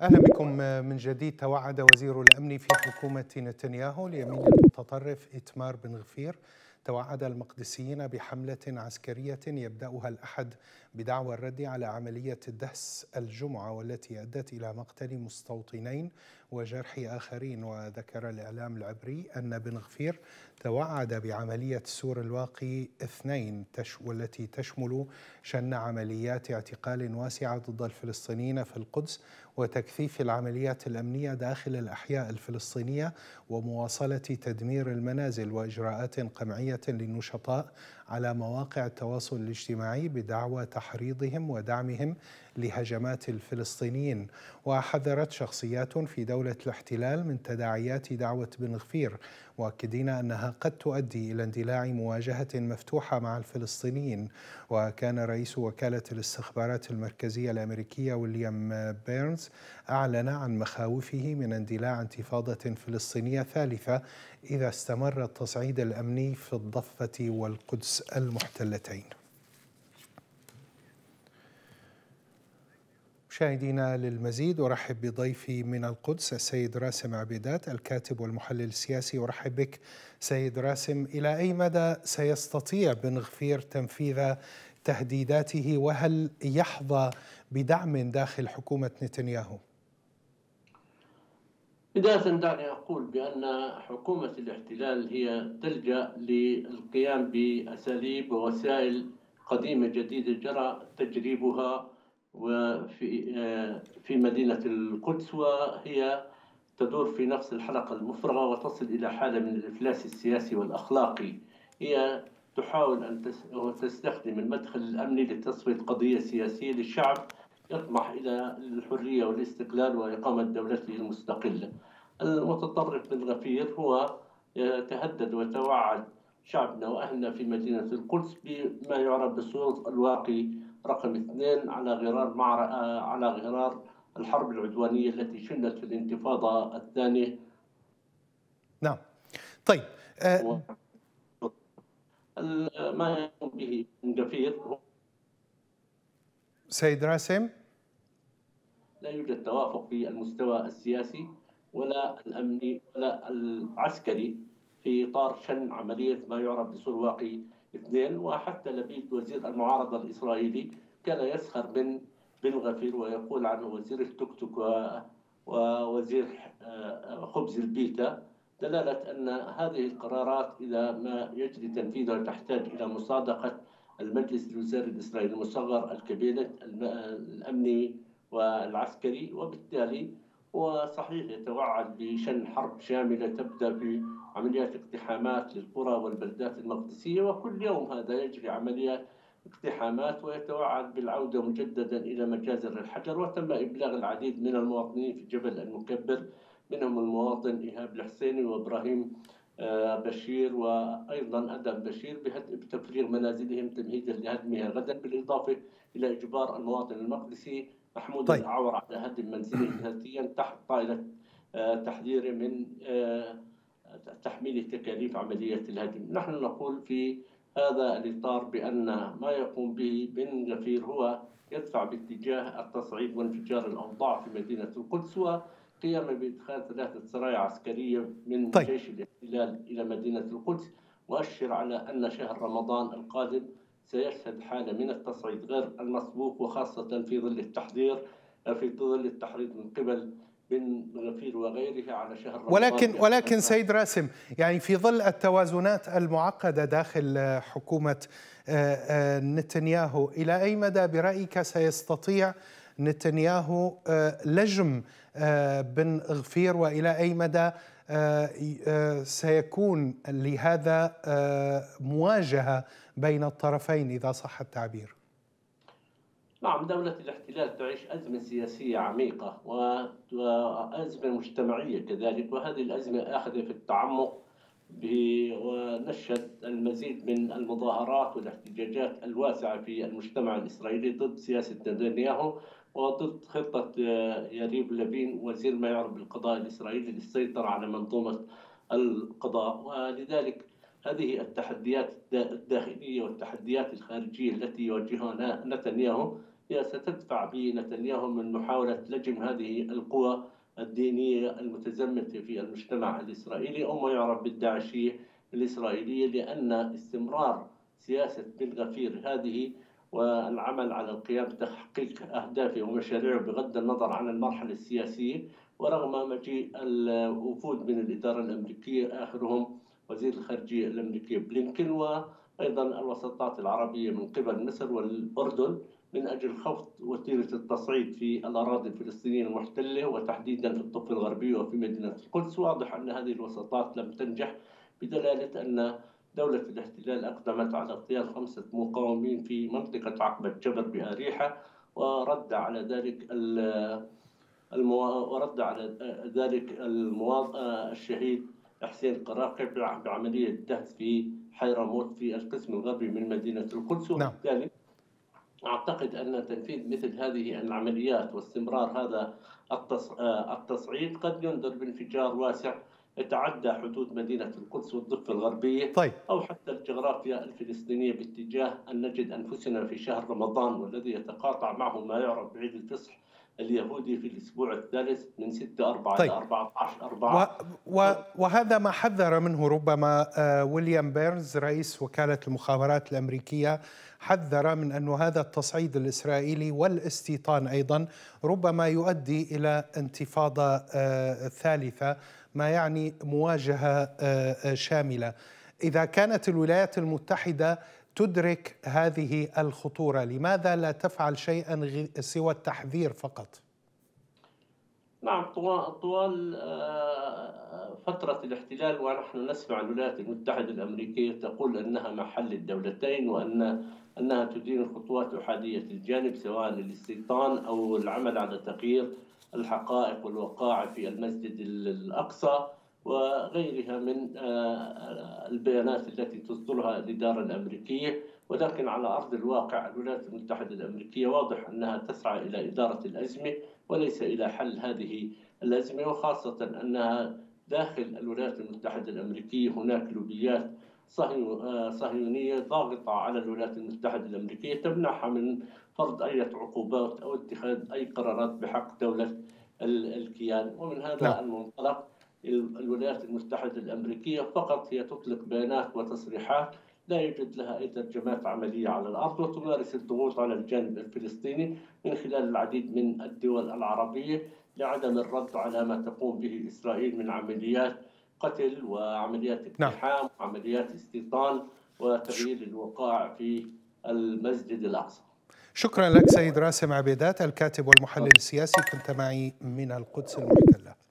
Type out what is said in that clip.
أهلا بكم من جديد توعد وزير الأمن في حكومة نتنياهو اليمين المتطرف إتمار بن غفير. توعد المقدسيين بحملة عسكرية يبدأها الأحد بدعوى الرد على عملية الدهس الجمعة والتي أدت إلى مقتل مستوطنين وجرح آخرين. وذكر الإعلام العبري أن بن غفير توعد بعملية سور الواقي اثنين والتي تشمل شن عمليات اعتقال واسعه ضد الفلسطينيين في القدس وتكثيف العمليات الأمنية داخل الأحياء الفلسطينية ومواصلة تدمير المنازل وإجراءات قمعية للنشطاء على مواقع التواصل الاجتماعي بدعوى تحريضهم ودعمهم لهجمات الفلسطينيين. وحذرت شخصيات في دولة الاحتلال من تداعيات دعوة بن غفير مؤكدين أنها قد تؤدي إلى اندلاع مواجهة مفتوحة مع الفلسطينيين. وكان رئيس وكالة الاستخبارات المركزية الأمريكية ويليام بيرنز أعلن عن مخاوفه من اندلاع انتفاضة فلسطينية ثالثة إذا استمر التصعيد الأمني في الضفة والقدس المحتلتين. مشاهدينا للمزيد أرحب بضيفي من القدس السيد راسم عبيدات الكاتب والمحلل السياسي. أرحب بك سيد راسم. إلى أي مدى سيستطيع بن غفير تنفيذ تهديداته؟ وهل يحظى بدعم داخل حكومة نتنياهو؟ بداية دعني أقول بأن حكومة الاحتلال هي تلجأ للقيام بأساليب ووسائل قديمة جديدة جرى تجريبها وفي آه، في مدينة القدس وهي تدور في نفس الحلقة المفرغة وتصل إلى حالة من الإفلاس السياسي والأخلاقي. هي تحاول أن تستخدم المدخل الأمني لتصفية قضية سياسية للشعب يطمح إلى الحرية والاستقلال وإقامة دولته المستقلة المتطرف بن غفير هو يتهدد ويتوعد شعبنا وأهلنا في مدينة القدس بما يعرف بالصوت الواقي رقم اثنين على غرار مع على غرار الحرب العدوانية التي شنت في الانتفاضة الثانية. نعم. طيب أه ما يقوم به بن غفير سيد راسم. لا يوجد توافق في المستوى السياسي ولا الأمني ولا العسكري في إطار شن عملية ما يعرف بسور واقي اثنين وحتى لبيد وزير المعارضة الإسرائيلي كان يسخر من بن غفير ويقول عنه وزير التوك توك ووزير آه، خبز البيتا دلالة أن هذه القرارات إذا ما يجري تنفيذها تحتاج إلى مصادقة المجلس الوزاري الإسرائيلي المصغر الكابينت الأمني والعسكري وبالتالي هو صحيح يتوعد بشن حرب شاملة تبدأ بعمليات اقتحامات للقرى والبلدات المقدسية وكل يوم هذا يجري عمليات اقتحامات ويتوعد بالعودة مجددا إلى مجازر الحجر وتم إبلاغ العديد من المواطنين في جبل المكبر منهم المواطن إيهاب الحسيني وإبراهيم آه، بشير وأيضا أدم بشير بتفريغ منازلهم تمهيدا لهدمها غدا بالإضافة إلى إجبار المواطن المقدسي محمود طيب. الأعور على هدم منزله ذاتيا تحت طائلة آه، تحذيره من آه، تحميل تكاليف عملية الهدم نحن نقول في هذا الإطار بأن ما يقوم به بن غفير هو يدفع باتجاه التصعيد وانفجار الأوضاع في مدينة القدس وقيام بإدخال ثلاثة سرايا عسكرية من طيب. جيش الاحتلال إلى مدينة القدس مؤشر على أن شهر رمضان القادم سيشهد حالة من التصعيد غير المسبوق وخاصة في ظل التحضير في ظل التحريض من قبل بن غفير وغيره على شهر رمضان. ولكن ولكن سيد راسم يعني في ظل التوازنات المعقدة داخل حكومة آه، آه، نتنياهو إلى أي مدى برأيك سيستطيع نتنياهو آه، لجم بن غفير وإلى أي مدى سيكون لهذا مواجهة بين الطرفين إذا صح التعبير. نعم دولة الاحتلال تعيش أزمة سياسية عميقة وأزمة مجتمعية كذلك وهذه الأزمة أخذت في التعمق ونشهد المزيد من المظاهرات والاحتجاجات الواسعة في المجتمع الإسرائيلي ضد سياسة نتنياهو. وضد خطة يريب لبين وزير ما يعرف بالقضاء الإسرائيلي للسيطرة على منظومة القضاء. ولذلك هذه التحديات الداخلية والتحديات الخارجية التي يواجهها نتنياهو هي ستدفع بنتنياهو من محاولة لجم هذه القوى الدينية المتزمتة في المجتمع الإسرائيلي أو ما يعرف بالداعشية الإسرائيلية لأن استمرار سياسة بن غفير هذه والعمل على القيام بتحقيق أهدافه ومشاريعه بغض النظر عن المرحلة السياسية ورغم مجيء الوفود من الإدارة الأمريكية آخرهم وزير الخارجية الأمريكي بلينكن وأيضا الوساطات العربية من قبل مصر والأردن من أجل خفض وتيرة التصعيد في الأراضي الفلسطينية المحتلة وتحديدا في الضفة الغربية وفي مدينة القدس. واضح أن هذه الوساطات لم تنجح بدلالة أن دولة الاحتلال أقدمت على اغتيال خمسة مقاومين في منطقة عقبة جبر بأريحة ورد على ذلك المو... ورد على ذلك المواض... الشهيد حسين قراقي بعملية دهس في حيرموت في القسم الغربي من مدينة القدس نعم. وبالتالي أعتقد أن تنفيذ مثل هذه العمليات واستمرار هذا التصعيد قد ينذر بانفجار واسع يتعدى حدود مدينة القدس والضفة الغربية طيب. أو حتى الجغرافيا الفلسطينية باتجاه أن نجد أنفسنا في شهر رمضان والذي يتقاطع معه ما يعرف بعيد الفصح اليهودي في الأسبوع الثالث من 6 4 طيب. إلى 14 4 و و وهذا ما حذر منه ربما آه، ويليام بيرنز رئيس وكالة المخابرات الأمريكية حذر من أن هذا التصعيد الإسرائيلي والاستيطان أيضا ربما يؤدي إلى انتفاضة آه، ثالثة ما يعني مواجهة آه، شاملة. إذا كانت الولايات المتحدة تدرك هذه الخطورة لماذا لا تفعل شيئا سوى التحذير فقط؟ نعم طوال طوال آه، فترة الاحتلال ونحن نسمع الولايات المتحدة الأمريكية تقول أنها محل الدولتين وأن أنها تدين خطوات أحادية الجانب سواء الاستيطان أو العمل على تغيير الحقائق والوقائع في المسجد الأقصى وغيرها من آه، البيانات التي تصدرها الإدارة الأمريكية. ولكن على أرض الواقع الولايات المتحدة الأمريكية واضح أنها تسعى إلى إدارة الأزمة وليس إلى حل هذه الأزمة وخاصة أنها داخل الولايات المتحدة الأمريكية هناك لوبيات صهيونية ضاغطة على الولايات المتحدة الأمريكية تمنعها من فرض أي عقوبات أو اتخاذ أي قرارات بحق دولة الكيان ومن هذا لا. نعم. المنطلق الولايات المتحدة الأمريكية فقط هي تطلق بيانات وتصريحات لا يوجد لها أي ترجمات عملية على الأرض وتمارس الضغوط على الجانب الفلسطيني من خلال العديد من الدول العربية لعدم الرد على ما تقوم به إسرائيل من عمليات قتل وعمليات نعم. اقتحام نعم. وعمليات استيطان وتغيير الوقائع في المسجد الأقصى شكرا لك سيد راسم عبيدات الكاتب والمحلل السياسي كنت معي من القدس المحتلة